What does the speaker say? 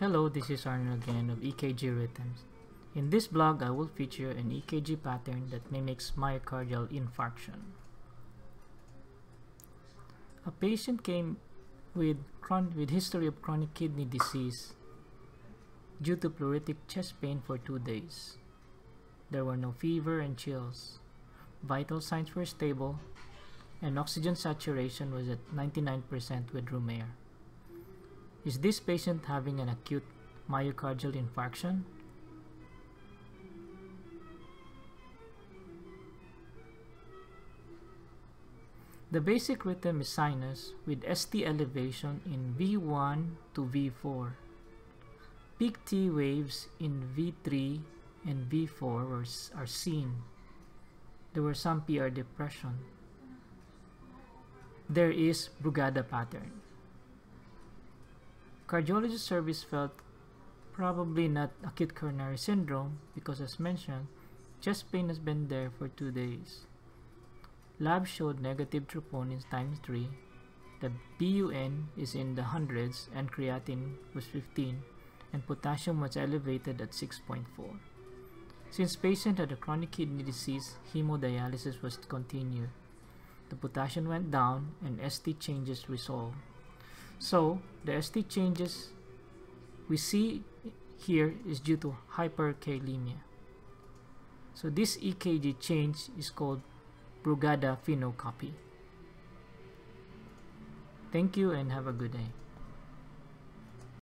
Hello, this is Arnold again of EKG Rhythms. In this blog, I will feature an EKG pattern that mimics myocardial infarction. A patient came with, with history of chronic kidney disease due to pleuritic chest pain for two days. There were no fever and chills. Vital signs were stable, and oxygen saturation was at 99% with room air. Is this patient having an acute myocardial infarction? The basic rhythm is sinus with ST elevation in V1 to V4. Peak T waves in V3 and V4 are seen. There were some PR depression. There is Brugada pattern. Cardiology service felt probably not acute coronary syndrome because as mentioned, chest pain has been there for two days. Lab showed negative troponin times 3. The BUN is in the hundreds and creatinine was 15 and potassium was elevated at 6.4. Since patient had a chronic kidney disease, hemodialysis was continued. The potassium went down and ST changes resolved. So the ST changes we see here is due to hyperkalemia. So this EKG change is called Brugada phenocopy. Thank you and have a good day.